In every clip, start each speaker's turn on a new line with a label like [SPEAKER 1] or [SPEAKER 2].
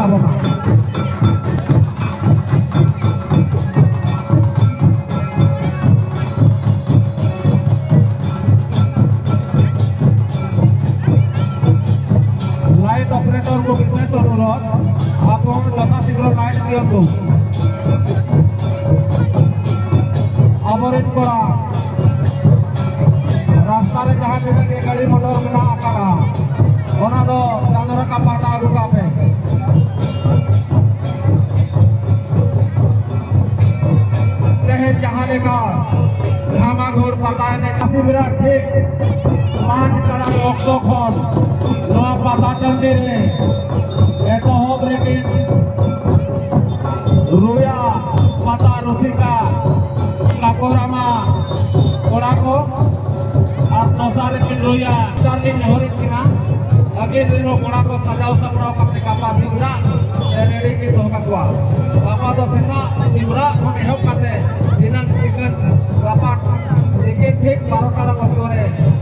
[SPEAKER 1] পাবো না। লাইট অপারেটরকে বিশেষ অনুরোধ আপন যথাশীঘ্র লাইট দিয়ন্তু অবরোধ করা। রাস্তায় যাহা গাড়ি, মটর মেনা আকারা অনা দো চাঁদর কাপাটা রুকাবে है जहाने का। घामा घोर पता है काफ़ी बड़ा ठीक। मान करा लोग तो खोल। लोग पता चलते रहे ये तो हो लेकिन रुया, पता रुसिका लाकोरामा कोड़ाको और सारे की। रुया, चार दिन हो रही थी ना। लगे दिनों कोड़ाको सजाओ सब रहो अपने कापा विवरण रेडी की तो का कुआ। पापा तो सिंगा विवरण हम योग करते हैं। डिनर स्पीकर रपाट एक एक एक बारा बारा बसवर आहे.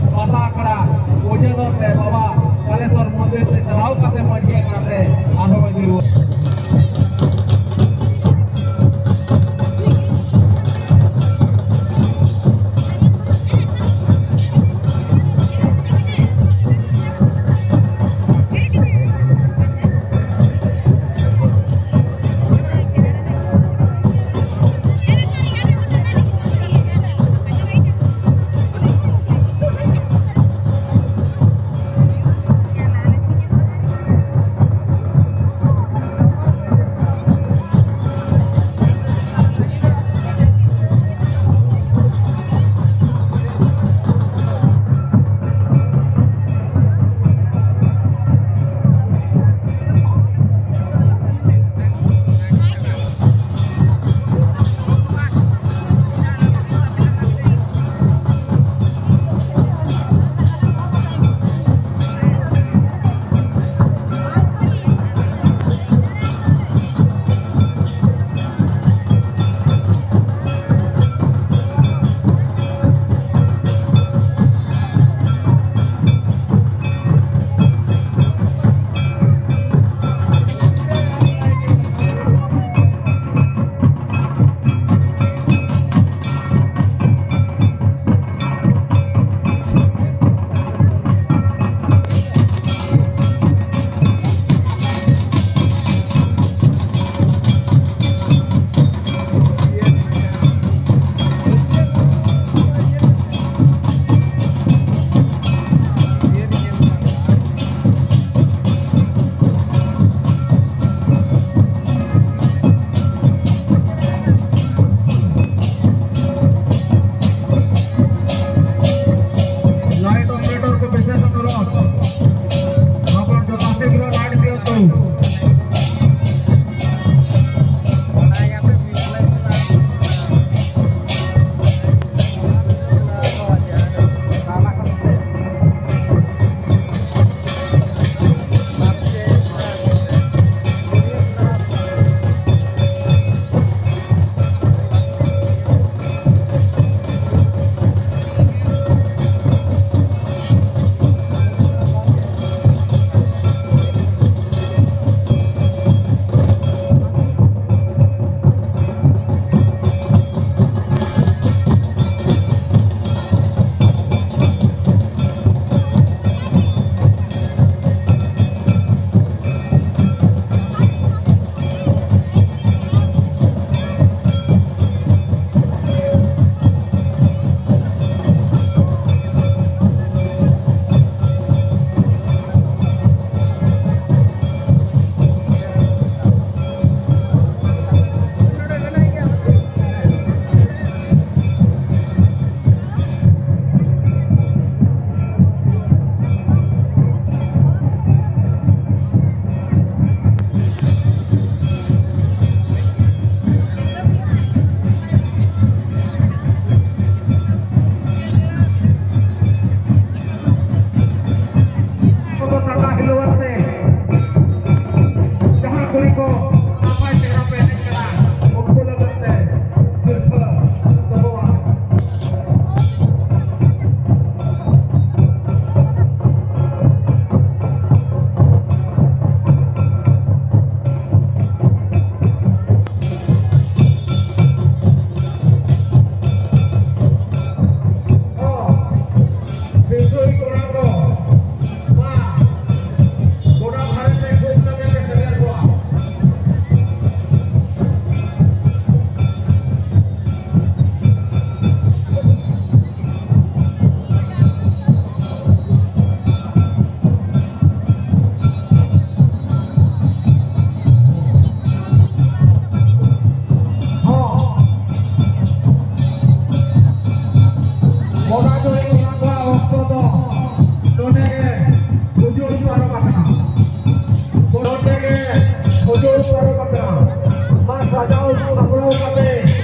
[SPEAKER 1] Mas vai dar um jogo na também.